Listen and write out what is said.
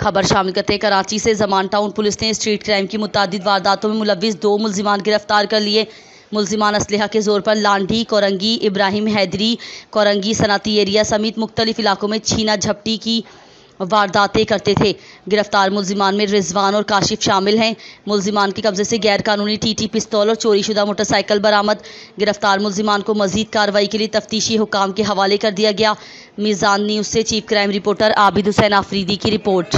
खबर शामिल करते हैं। कराची से जमान टाउन पुलिस ने स्ट्रीट क्राइम की मुतद वारदातों में मुलविस दो मुलजिमान गिरफ़्तार कर लिए। मुलजिमान असलहा के ज़ोर पर लांडी, कोरंगी, इब्राहिम हैदरी, कोरंगी सनाती एरिया समेत मुख्तलिफ़ इलाकों में छीना झपटी की वारदातें करते थे। गिरफ़्तार मुलजिमान में रिजवान और काशिफ शामिल हैं। मुलजिमान के कब्जे से गैर कानूनी टीटी पिस्तौल और चोरीशुदा मोटरसाइकिल बरामद। गिरफ़्तार मुलजिमान को मजीद कार्रवाई के लिए तफ्तीशी हुकाम के हवाले कर दिया गया। मीज़ान न्यूज़ से chief crime reporter Abid Hussain Afridi की रिपोर्ट।